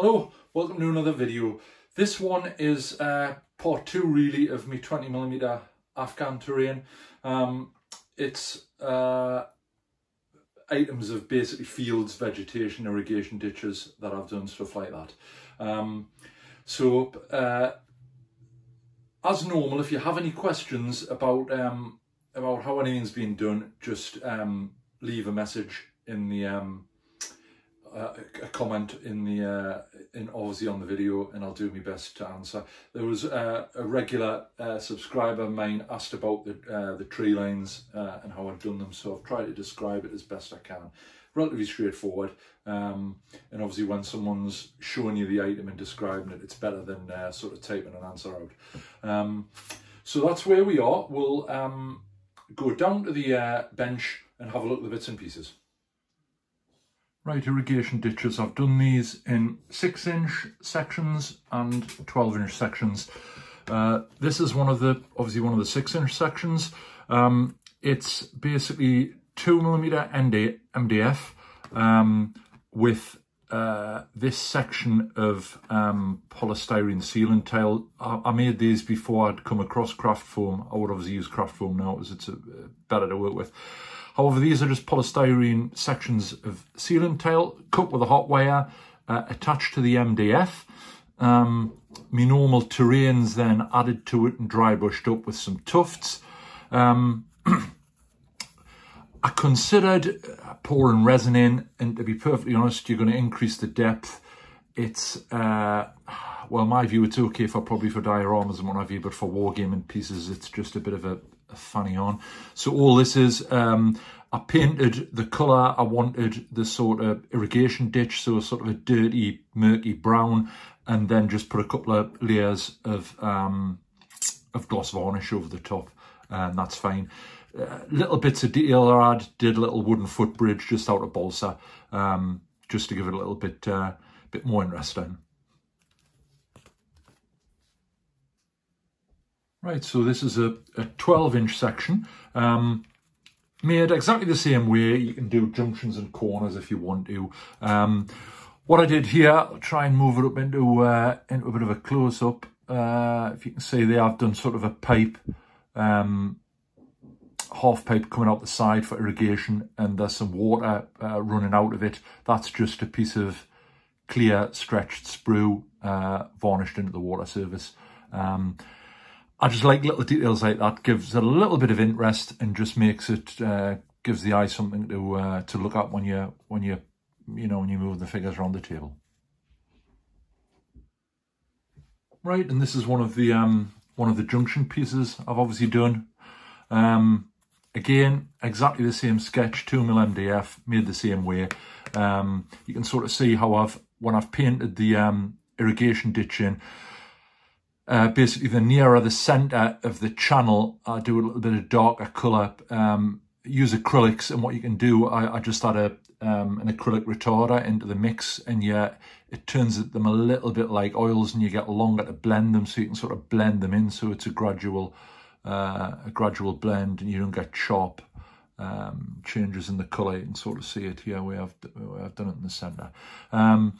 Hello, welcome to another video. This one is uh, part two really of me 20mm Afghan terrain. Um, it's uh, items of basically fields, vegetation, irrigation ditches that I've done, stuff like that. Um, so uh, as normal, if you have any questions about um, about how anything's been done, just um, leave a message in the um, uh, a comment in the uh, in obviously on the video and I'll do my best to answer. There was uh, a regular uh, subscriber of mine asked about the uh, the tree lines and how I've done them so I've tried to describe it as best I can. Relatively straightforward um, and obviously when someone's showing you the item and describing it it's better than sort of typing an answer out. Um, so that's where we are. We'll um, go down to the bench and have a look at the bits and pieces. Right, irrigation ditches. I've done these in 6 inch sections and 12 inch sections. Uh, this is one of the, obviously one of the 6 inch sections. Um, it's basically 2 millimeter ND, MDF um, with uh, this section of um, polystyrene ceiling tile. I, I, made these before I'd come across craft foam. I would obviously use craft foam now because it's a, uh, better to work with. However, these are just polystyrene sections of ceiling tile cut with a hot wire uh, attached to the MDF. Um, my normal terrains then added to it and dry brushed up with some tufts. Um, I considered pouring resin in and to be perfectly honest, you're going to increase the depth. It's, uh, well, my view, it's okay for probably for dioramas and what have you, but for wargaming pieces, it's just a bit of a, funny on. So all this is, um, I painted the colour I wanted, the sort of irrigation ditch, so sort of a dirty, murky brown, and then just put a couple of layers of um, of gloss varnish over the top, and that's fine. Uh, little bits of detail I had, did a little wooden footbridge just out of balsa, um, just to give it a little bit, uh, bit more interesting. Right, so this is a, a 12 inch section. Um, made exactly the same way. You can do junctions and corners if you want to. Um, what I did here, I'll try and move it up into, uh, into a bit of a close-up. Uh, if you can see there, I've done sort of a pipe, um, half pipe coming out the side for irrigation and there's some water uh, running out of it. That's just a piece of clear stretched sprue uh, varnished into the water service. Um, I just like little details like that. Gives it a little bit of interest and just makes it uh, gives the eye something to uh, to look at when you when you you know when you move the figures around the table. Right, and this is one of the um, one of the junction pieces I've obviously done. Um, again, exactly the same sketch, 2mm MDF, made the same way. Um, you can sort of see how I've when I've painted the um, irrigation ditch in, uh, basically the nearer the centre of the channel, I do a little bit of darker colour, um, use acrylics and what you can do, I, I just add a, um, an acrylic retarder into the mix and yeah, it turns them a little bit like oils and you get longer to blend them so you can sort of blend them in so it's a gradual uh, a gradual blend and you don't get sharp um, changes in the colour. You can sort of see it here where I've, I've done it in the centre. Um,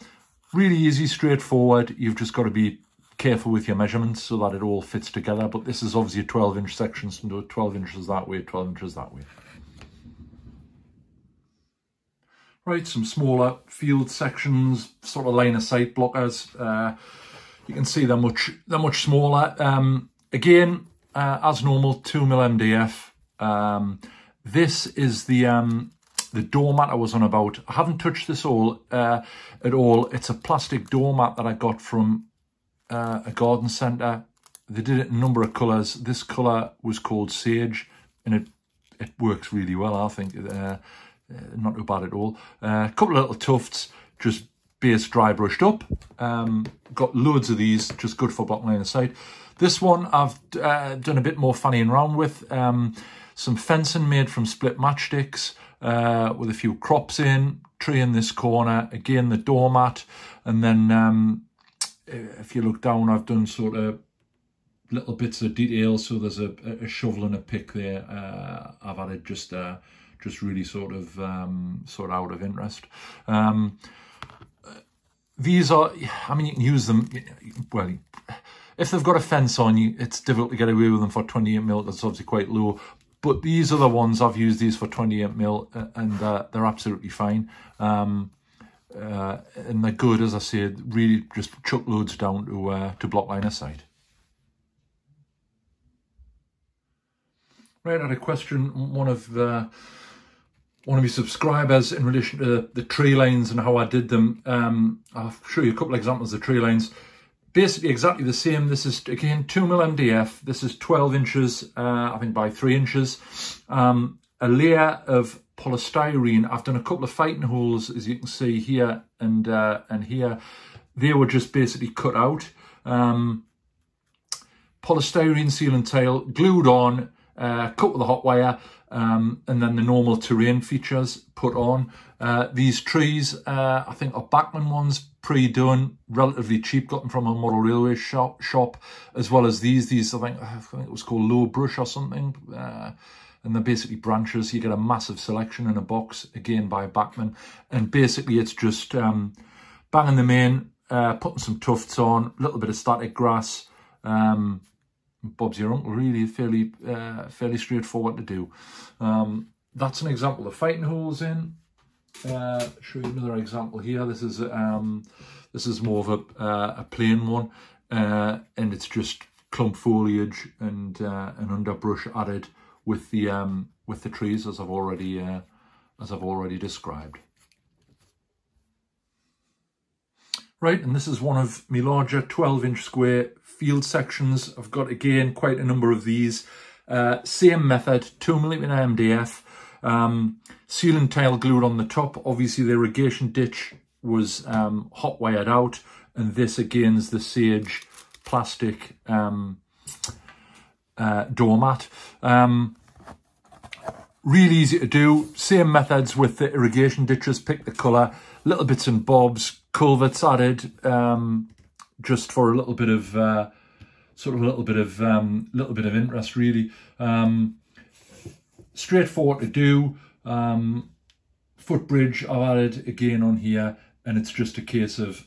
really easy, straightforward. You've just got to be careful with your measurements so that it all fits together. But this is obviously a 12 inch section, so do 12 inches that way, 12 inches that way. Right, some smaller field sections, sort of line of sight blockers. Uh, you can see they're much they're much smaller. Um, again, uh, as normal, 2mm MDF. Um, this is the um, the doormat I was on about. I haven't touched this all uh, at all. It's a plastic doormat that I got from uh, a garden centre. They did it in a number of colours. This colour was called Sage, and it it works really well, I think. Uh, uh not too bad at all. A uh, couple of little tufts, just base dry brushed up. Um, got loads of these, just good for block line of sight. This one I've uh, done a bit more fannying around with. Um, some fencing made from split matchsticks uh, with a few crops in, tree in this corner, again the doormat, and then um, if you look down, I've done sort of little bits of detail. So there's a, a shovel and a pick there. Uh, I've added just uh, just really sort of um, sort of out of interest. Um, these are, I mean, you can use them, well, if they've got a fence on you, it's difficult to get away with them for 28 mil, that's obviously quite low. But these are the ones, I've used these for 28 mil, uh, and uh, they're absolutely fine. Um, uh, and they're good, as I said, really just chuck loads down to, uh, to block line sight. Right, I had a question, one of the one of your subscribers in relation to the tree lines and how I did them. Um, I'll show you a couple of examples of tree lines. Basically exactly the same. This is, again, 2mm MDF. This is 12 inches, uh, I think by 3 inches. Um, a layer of polystyrene. I've done a couple of fighting holes, as you can see here and uh, and here. They were just basically cut out. Um, polystyrene ceiling tile glued on, uh, cut with a hot wire, um, and then the normal terrain features put on. Uh, these trees, uh, I think are Bachmann ones, pre-done, relatively cheap, got them from a model railway shop, shop, as well as these. These, I think, I think it was called Low Brush or something. And they're basically branches. You get a massive selection in a box, again by Bachmann. And basically it's just um, banging them in, uh, putting some tufts on, a little bit of static grass, um, Bob's your uncle, really fairly uh, fairly straightforward to do. Um, that's an example of fighting holes in. Uh, show you another example here. This is um, this is more of a uh, a plain one, uh, and it's just clump foliage and uh, an underbrush added with the um, with the trees as I've already uh, as I've already described. Right, and this is one of my larger 12 inch square field sections. I've got, again, quite a number of these. Uh, same method, 2mm MDF, um, ceiling tile glued on the top. Obviously, the irrigation ditch was um, hot wired out. And this, again, is the Sage plastic um, uh, doormat. Um, really easy to do. Same methods with the irrigation ditches. Pick the colour, little bits and bobs, culverts added. Um, just for a little bit of uh, sort of a little bit of um, little bit of interest really. Um, straightforward to do. Um, footbridge I've added again on here, and it's just a case of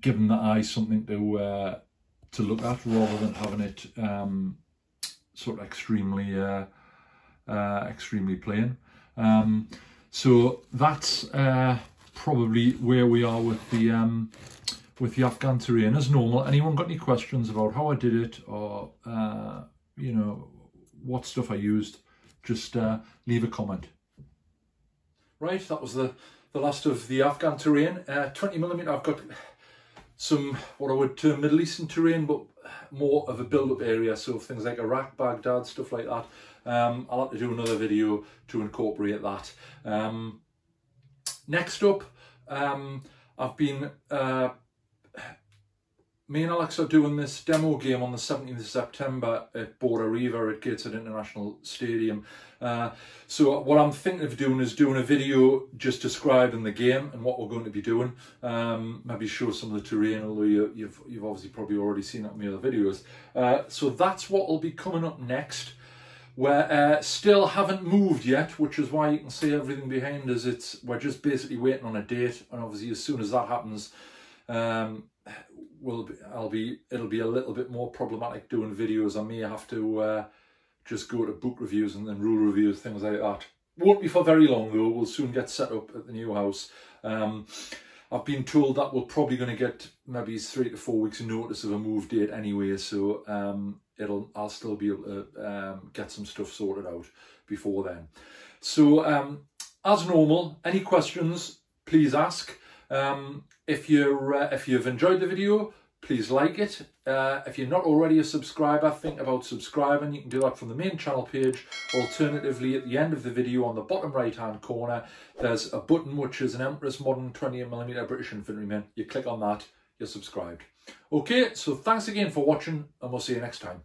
giving the eye something to uh, to look at rather than having it um, sort of extremely uh, uh, extremely plain. Um, so that's uh, probably where we are with the um, with the Afghan terrain as normal. Anyone got any questions about how I did it or, uh, you know, what stuff I used, just uh, leave a comment. Right, that was the, the last of the Afghan terrain. Uh, 20 millimeter, I've got some, what I would term Middle Eastern terrain, but more of a build-up area. So things like Iraq, Baghdad, stuff like that. Um, I'll have to do another video to incorporate that. Um, next up, um, I've been uh, me and Alex are doing this demo game on the 17th of September at Border Reiver at Gateshead International Stadium. Uh, so what I'm thinking of doing is doing a video just describing the game and what we're going to be doing. Um, maybe show some of the terrain, although you, have you've, you've obviously probably already seen that in my other videos. Uh, so that's what will be coming up next. We uh, still haven't moved yet, which is why you can see everything behind us. It's We're just basically waiting on a date, and obviously as soon as that happens, um, will be, I'll be it'll be a little bit more problematic doing videos. I may have to uh, just go to book reviews and then rule reviews, things like that. Won't be for very long though. We'll soon get set up at the new house. Um, I've been told that we're probably going to get maybe three to four weeks notice of a move date anyway. So um, it'll I'll still be able to um, get some stuff sorted out before then. So um, as normal, any questions, please ask. Um, if you're uh, if you've enjoyed the video, please like it. Uh, if you're not already a subscriber, think about subscribing. You can do that from the main channel page. Alternatively, at the end of the video on the bottom right hand corner, there's a button which is an Empress Modern 20mm British Infantryman. You click on that, you're subscribed. Okay, so thanks again for watching and we'll see you next time.